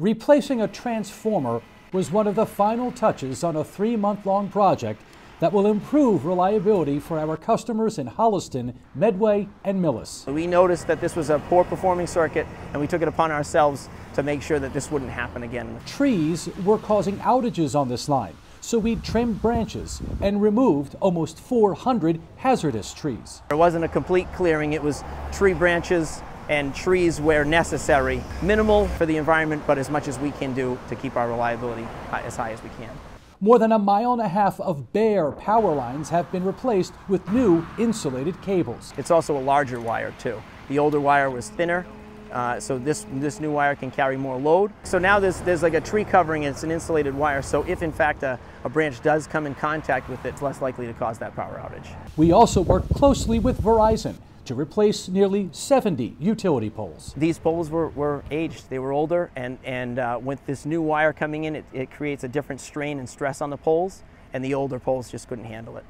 Replacing a transformer was one of the final touches on a three month long project that will improve reliability for our customers in Holliston, Medway, and Millis. We noticed that this was a poor performing circuit and we took it upon ourselves to make sure that this wouldn't happen again. Trees were causing outages on this line, so we trimmed branches and removed almost 400 hazardous trees. There wasn't a complete clearing, it was tree branches and trees where necessary. Minimal for the environment, but as much as we can do to keep our reliability as high as we can. More than a mile and a half of bare power lines have been replaced with new insulated cables. It's also a larger wire too. The older wire was thinner, uh, so this, this new wire can carry more load. So now there's, there's like a tree covering and it's an insulated wire, so if in fact a, a branch does come in contact with it, it's less likely to cause that power outage. We also work closely with Verizon to replace nearly 70 utility poles. These poles were, were aged, they were older, and, and uh, with this new wire coming in, it, it creates a different strain and stress on the poles, and the older poles just couldn't handle it.